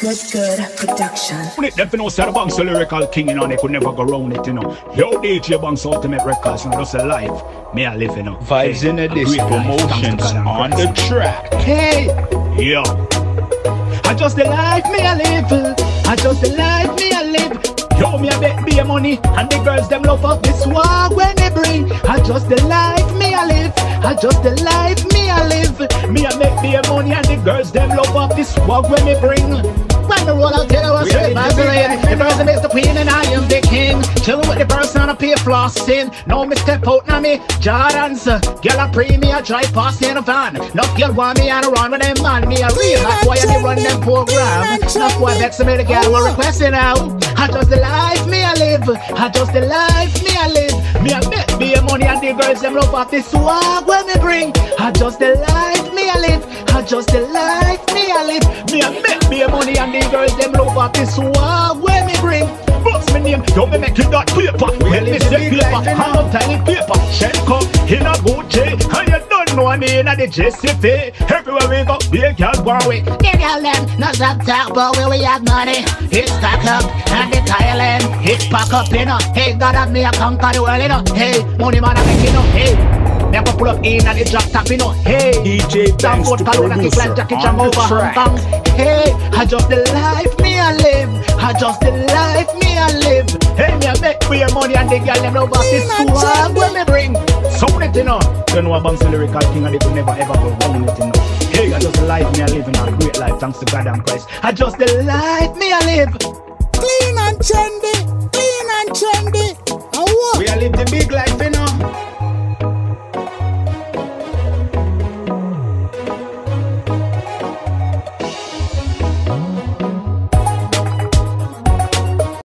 Good, good production. It them know say the Banks lyrical king, you know, they could never go round it, you know. Yo, DJ Banks Ultimate Records, you know, that's a life. Me I live, you know. Vibes Hey, in the a disc great life, thanks to promotions on the track. Hey, yo. I just the life me I live. I just the life me I live. Yo, me I bet be a money and the girls them love up this war when they bring. I just the life me I live. I just the life me I live. Me I a money and the girls them love up this war when they bring. When the roll out tell us We straight are Vaseline. the The person is the queen and I am the king. Chillin' with the person on a pay flossing. No me step out now me Jordans. Girl I pre me I drive past in a van. No girl want me on a run with them man. Me a real that's why I be run them program. That's why vex me the girl will request it now. I just the life me I live. I just the life me I live. Me I make me a money and the girls them love off this swag when me bring. I just the life me I live. I just the life me I live. Me I make me a money and the girls them love off the swag when me bring. Books me name, don't me make it that paper. Well, me say paper, hand up tiny paper. Shen come in a Gucci, and you don't know me in a the JCP. Everywhere we go, we girl want we. The girl them, not stop talk, but where we have money. It's stack up, and the Thailand, it's pack up, you know. Hey, God have me a conquer the world, you know. Hey, money man, I make it, know. Hey. Me a go pull up in and the drop top, you know. Hey, DJ Down Banks, foot, the Kaluna, kick like Jackie on Chan over Hong track. Kong. Hey, I just the life me I live. I just the life me I live. Hey, me I make me a money and the girl them love off this swag when me bring. Sound it, you know. You know about the lyrical king and they could never ever go wrong it, you know. Hey, I just the life me I live in a great life thanks to God and Christ. I just the life me I live. Clean and trendy,